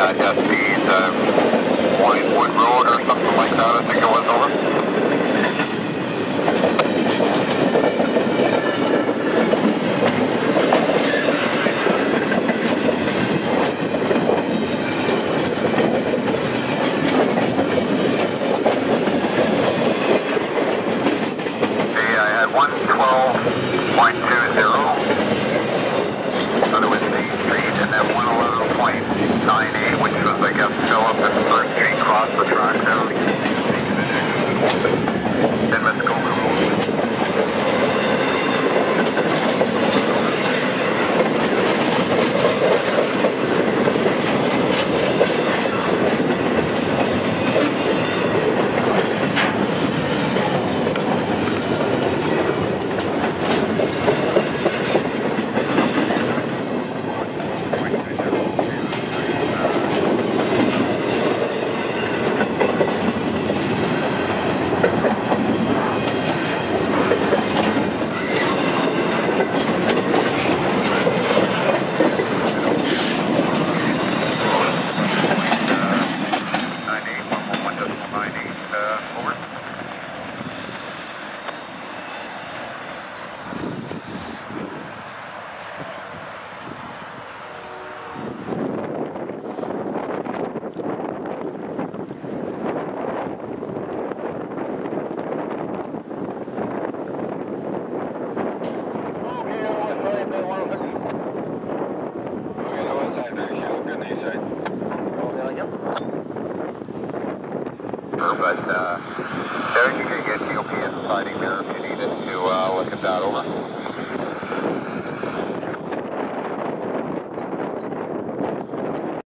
Yeah, here. 98, which was, like a fell and started to cross the track down. siding there if you need it, to uh, look at that. Over.